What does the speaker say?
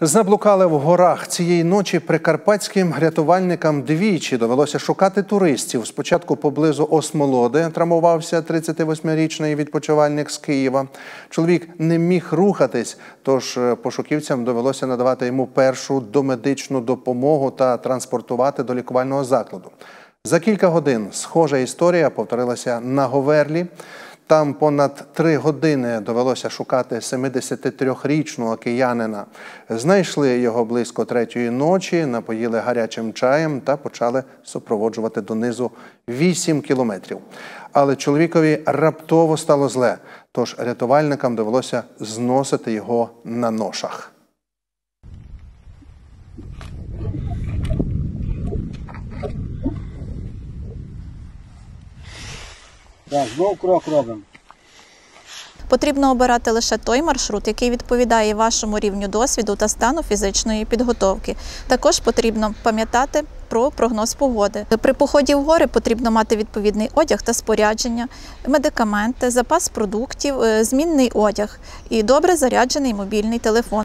Заблукали в горах цієї ночі прикарпатським рятувальникам двічі довелося шукати туристів. Спочатку поблизу Осмолоди травмувався 38-річний відпочивальник з Києва. Чоловік не міг рухатись, тож е, пошуківцям довелося надавати йому першу домедичну допомогу та транспортувати до лікувального закладу. За кілька годин схожа історія повторилася на Говерлі. Там понад три години довелося шукати 73-річного киянина. Знайшли його близько третьої ночі, напоїли гарячим чаєм та почали супроводжувати донизу 8 кілометрів. Але чоловікові раптово стало зле, тож рятувальникам довелося зносити його на ношах. Так, знов крок робимо. Потрібно обирати лише той маршрут, який відповідає вашому рівню досвіду та стану фізичної підготовки. Також потрібно пам'ятати про прогноз погоди. При поході в гори потрібно мати відповідний одяг та спорядження, медикаменти, запас продуктів, е, змінний одяг і добре заряджений мобільний телефон.